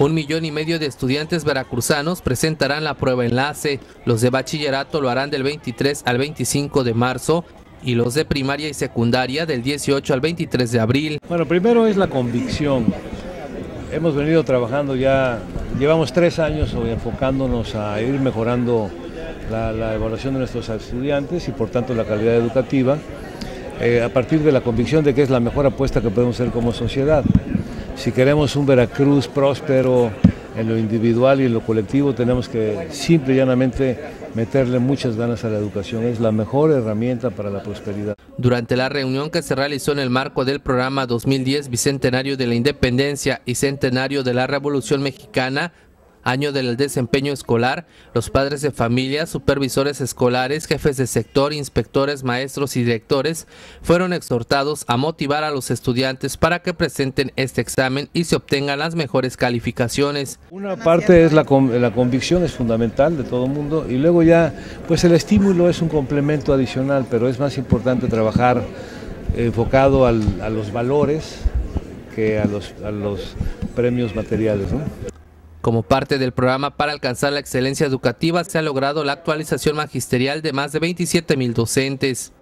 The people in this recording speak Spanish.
Un millón y medio de estudiantes veracruzanos presentarán la prueba enlace. Los de bachillerato lo harán del 23 al 25 de marzo y los de primaria y secundaria del 18 al 23 de abril. Bueno, primero es la convicción. Hemos venido trabajando ya, llevamos tres años enfocándonos a ir mejorando la, evaluación de nuestros estudiantes y por tanto la calidad educativa, eh, a partir de la convicción de que es la mejor apuesta que podemos hacer como sociedad. Si queremos un Veracruz próspero en lo individual y en lo colectivo, tenemos que simple y llanamente meterle muchas ganas a la educación. Es la mejor herramienta para la prosperidad. Durante la reunión que se realizó en el marco del programa 2010 Bicentenario de la Independencia y Centenario de la Revolución Mexicana, año del desempeño escolar, los padres de familia, supervisores escolares, jefes de sector, inspectores, maestros y directores fueron exhortados a motivar a los estudiantes para que presenten este examen y se obtengan las mejores calificaciones. Una parte es la, la convicción, es fundamental de todo el mundo, y luego ya, pues el estímulo es un complemento adicional, pero es más importante trabajar enfocado a los valores que a los, a los premios materiales. ¿no? Como parte del programa para alcanzar la excelencia educativa, se ha logrado la actualización magisterial de más de 27 mil docentes.